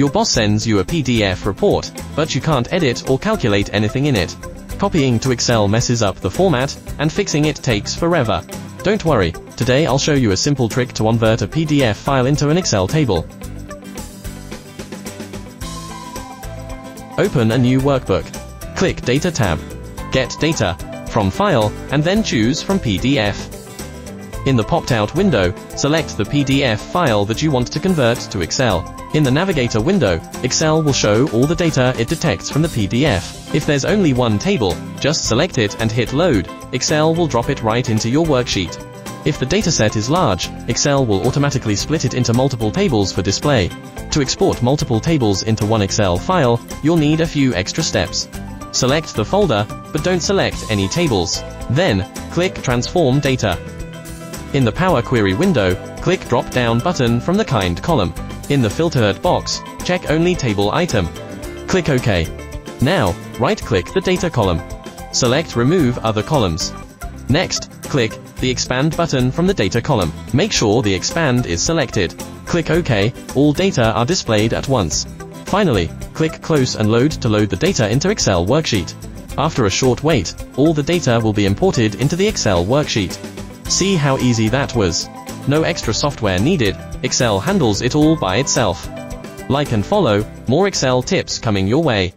Your boss sends you a PDF report, but you can't edit or calculate anything in it. Copying to Excel messes up the format, and fixing it takes forever. Don't worry, today I'll show you a simple trick to convert a PDF file into an Excel table. Open a new workbook. Click Data tab. Get Data from File, and then choose from PDF. In the popped-out window, select the PDF file that you want to convert to Excel. In the Navigator window, Excel will show all the data it detects from the PDF. If there's only one table, just select it and hit Load. Excel will drop it right into your worksheet. If the dataset is large, Excel will automatically split it into multiple tables for display. To export multiple tables into one Excel file, you'll need a few extra steps. Select the folder, but don't select any tables. Then, click Transform Data. In the Power Query window, click Drop-down button from the Kind column. In the Filtered box, check only Table item. Click OK. Now, right-click the Data column. Select Remove other columns. Next, click the Expand button from the Data column. Make sure the Expand is selected. Click OK, all data are displayed at once. Finally, click Close and Load to load the data into Excel worksheet. After a short wait, all the data will be imported into the Excel worksheet. See how easy that was. No extra software needed, Excel handles it all by itself. Like and follow, more Excel tips coming your way.